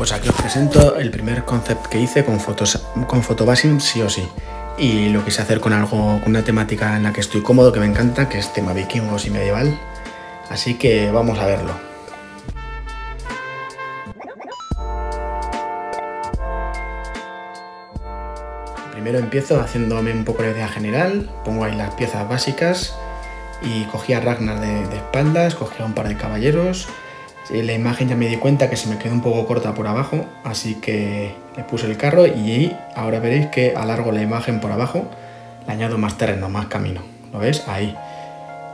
Pues aquí os presento el primer concept que hice con, fotos, con Photobasing sí o sí. Y lo quise hacer con algo, con una temática en la que estoy cómodo, que me encanta, que es tema vikingos y medieval. Así que vamos a verlo. Primero empiezo haciéndome un poco de idea general, pongo ahí las piezas básicas y cogí a Ragnar de, espaldas, cogí a un par de caballeros, la imagen ya me di cuenta que se me quedó un poco corta por abajo, así que le puse el carro y ahora veréis que alargo la imagen por abajo, le añado más terreno, más camino, ¿lo ves? Ahí.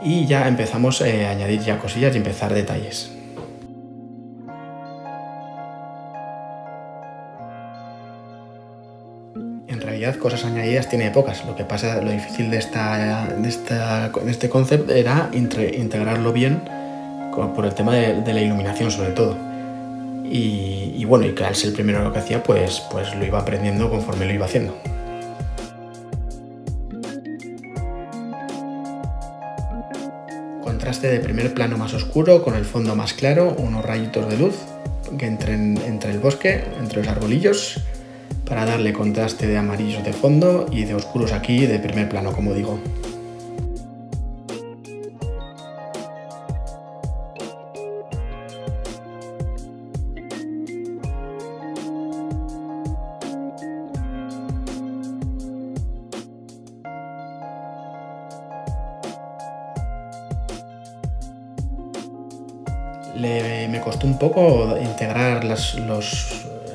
Y ya empezamos eh, a añadir ya cosillas y empezar detalles. En realidad cosas añadidas tiene pocas, lo que pasa, lo difícil de, esta, de, esta, de este concepto era integrarlo bien por el tema de, la iluminación sobre todo. Y, bueno, y que al ser el primero lo que hacía, pues, pues lo iba aprendiendo conforme lo iba haciendo. Contraste de primer plano más oscuro con el fondo más claro, unos rayitos de luz que entren entre el bosque, entre los arbolillos, para darle contraste de amarillos de fondo y de oscuros aquí de primer plano, como digo. Me costó un poco integrar las,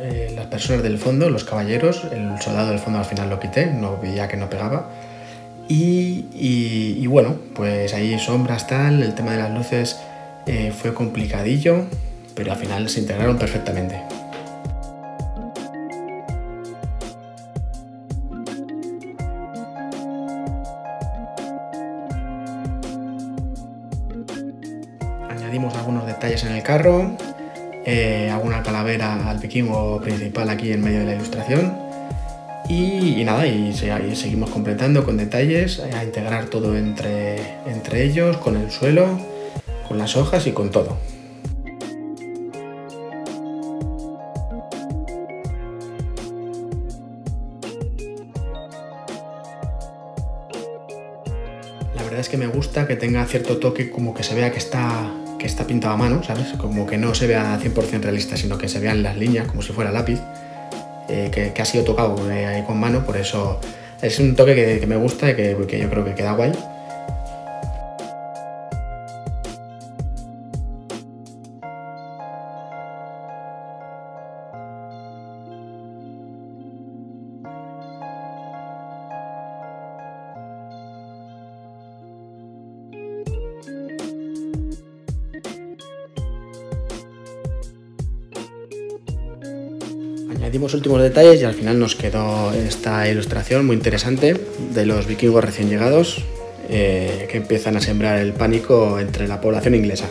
eh, las personas del fondo, los caballeros. El soldado del fondo al final lo quité, no veía que no pegaba. Y, bueno, pues ahí sombras tal, el tema de las luces eh, fue complicadillo, pero al final se integraron perfectamente. Añadimos algunos detalles en el carro, eh, alguna calavera al vikingo principal aquí en medio de la ilustración y, nada, y, seguimos completando con detalles, a integrar todo entre, entre ellos, con el suelo, con las hojas y con todo. La verdad es que me gusta que tenga cierto toque como que se vea que está que está pintado a mano, ¿sabes? Como que no se vea 100% realista, sino que se vean las líneas como si fuera lápiz, eh, que, ha sido tocado eh, con mano, por eso es un toque que, me gusta y que, que yo creo que queda guay. Añadimos últimos detalles y al final nos quedó esta ilustración muy interesante de los vikingos recién llegados eh, que empiezan a sembrar el pánico entre la población inglesa.